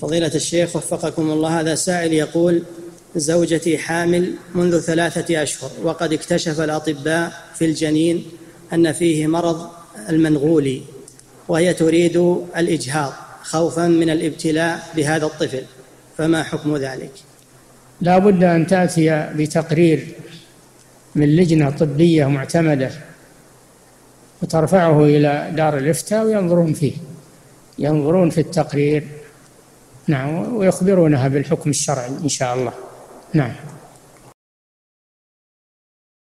فضيلة الشيخ وفقكم الله هذا سائل يقول زوجتي حامل منذ ثلاثة أشهر وقد اكتشف الأطباء في الجنين أن فيه مرض المنغولي وهي تريد الإجهاض خوفا من الابتلاء بهذا الطفل فما حكم ذلك؟ لا بد أن تأتي بتقرير من لجنة طبية معتمدة وترفعه إلى دار الإفتاء وينظرون فيه. ينظرون في التقرير نعم ويخبرونها بالحكم الشرعي إن شاء الله. نعم.